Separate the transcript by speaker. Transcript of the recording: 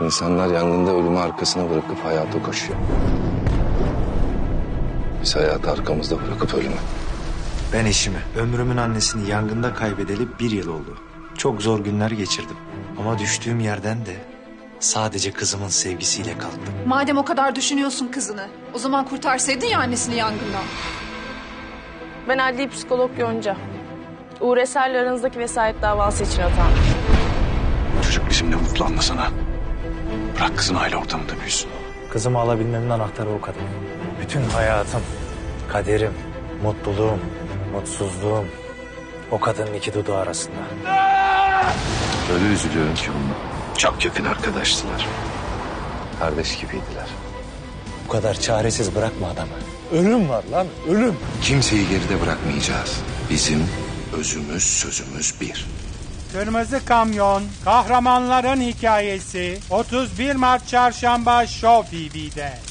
Speaker 1: İnsanlar yangında ölümü arkasına bırakıp hayata koşuyor. Biz hayatı arkamızda bırakıp ölüme.
Speaker 2: Ben eşimi, ömrümün annesini yangında kaybedeli bir yıl oldu. Çok zor günler geçirdim. Ama düştüğüm yerden de sadece kızımın sevgisiyle kalktım.
Speaker 3: Madem o kadar düşünüyorsun kızını, o zaman kurtarsaydın ya annesini yangından.
Speaker 4: Ben adli psikolog Yonca. Uğur Eser'le aranızdaki vesayet davası için atandım.
Speaker 5: Çocuk bizimle mutlu anlasana. Bırak kızın aile ortamında büyüsün.
Speaker 2: Kızımı alabilmemin anahtarı o kadın. Bütün hayatım, kaderim, mutluluğum, mutsuzluğum o kadının iki dudağı arasında.
Speaker 1: Öyle üzülüyorum ki onunla. Çok yakın arkadaştılar. Kardeş gibiydiler.
Speaker 2: Bu kadar çaresiz bırakma adamı. Ölüm var lan, ölüm.
Speaker 5: Kimseyi geride bırakmayacağız. Bizim özümüz sözümüz bir.
Speaker 6: Kırmızı Kamyon, Kahramanların Hikayesi 31 Mart Çarşamba Show TV'de.